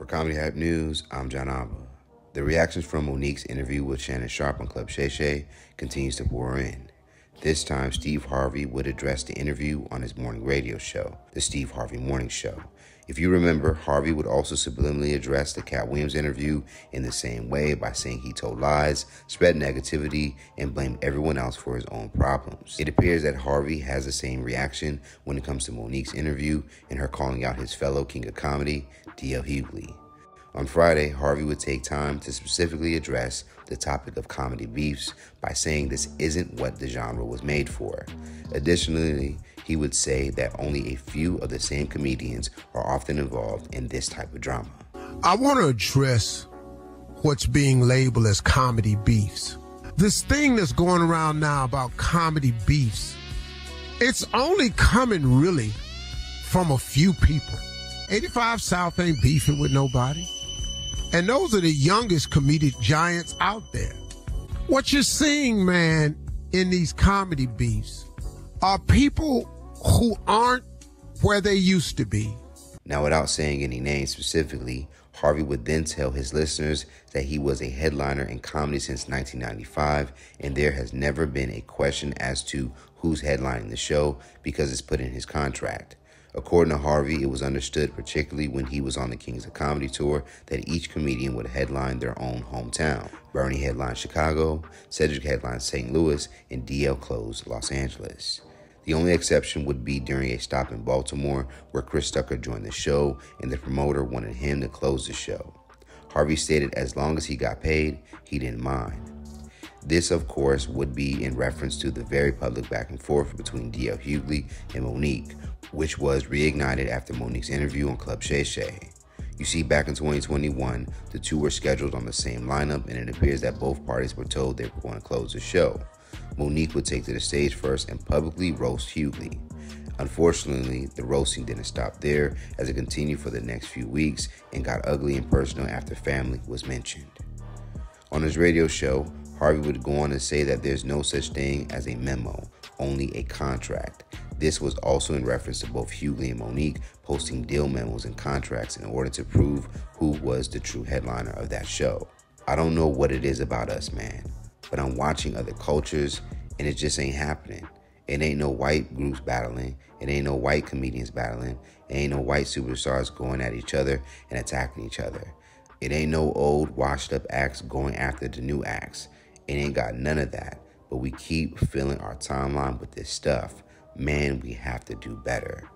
For Comedy Hype News, I'm John Abba. The reactions from Mo'Nique's interview with Shannon Sharpe on Club Shay Shay continues to pour in. This time, Steve Harvey would address the interview on his morning radio show, The Steve Harvey Morning Show. If you remember, Harvey would also subliminally address the Katt Williams interview in the same way by saying he told lies, spread negativity, and blamed everyone else for his own problems. It appears that Harvey has the same reaction when it comes to Mo'Nique's interview and her calling out his fellow king of comedy, D.L. Hughley. On Friday, Harvey would take time to specifically address the topic of comedy beefs by saying this isn't what the genre was made for. Additionally, he would say that only a few of the same comedians are often involved in this type of drama. I want to address what's being labeled as comedy beefs. This thing that's going around now about comedy beefs, it's only coming really from a few people. 85 South ain't beefing with nobody. And those are the youngest comedic giants out there. What you're seeing, man, in these comedy beefs are people who aren't where they used to be. Now, without saying any names specifically, Harvey would then tell his listeners that he was a headliner in comedy since 1995, and there has never been a question as to who's headlining the show because it's put in his contract. According to Harvey, it was understood, particularly when he was on the Kings of Comedy tour, that each comedian would headline their own hometown. Bernie headlined Chicago, Cedric headlined St. Louis, and DL closed Los Angeles. The only exception would be during a stop in Baltimore where Chris Tucker joined the show and the promoter wanted him to close the show. Harvey stated as long as he got paid, he didn't mind. This, of course, would be in reference to the very public back and forth between D.L. Hughley and Mo'Nique, which was reignited after Mo'Nique's interview on Club Shay Shay. You see, back in 2021, the two were scheduled on the same lineup, and it appears that both parties were told they were going to close the show. Mo'Nique would take to the stage first and publicly roast Hughley. Unfortunately, the roasting didn't stop there as it continued for the next few weeks and got ugly and personal after family was mentioned. On his radio show, Harvey would go on to say that there's no such thing as a memo, only a contract. This was also in reference to both Hughley and Mo'Nique posting deal memos and contracts in order to prove who was the true headliner of that show. I don't know what it is about us, man, but I'm watching other cultures and it just ain't happening. It ain't no white groups battling. It ain't no white comedians battling. It ain't no white superstars going at each other and attacking each other. It ain't no old washed up acts going after the new acts. It ain't got none of that. But we keep filling our timeline with this stuff. Man, we have to do better.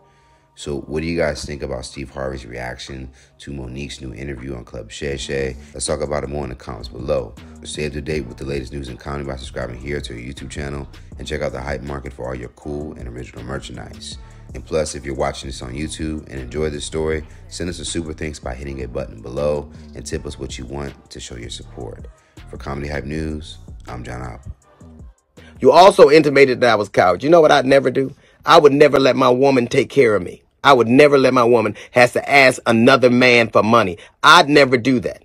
So, what do you guys think about Steve Harvey's reaction to Mo'Nique's new interview on Club Shay Shay? Let's talk about it more in the comments below. Stay up to date with the latest news and comedy by subscribing here to our YouTube channel and check out the Hype Market for all your cool and original merchandise. And plus, if you're watching this on YouTube and enjoy this story, send us a super thanks by hitting a button below and tip us what you want to show your support. For Comedy Hype News, I'm John Apple. You also intimated that I was coward. You know what I'd never do? I would never let my woman take care of me. I would never let my woman has to ask another man for money. I'd never do that.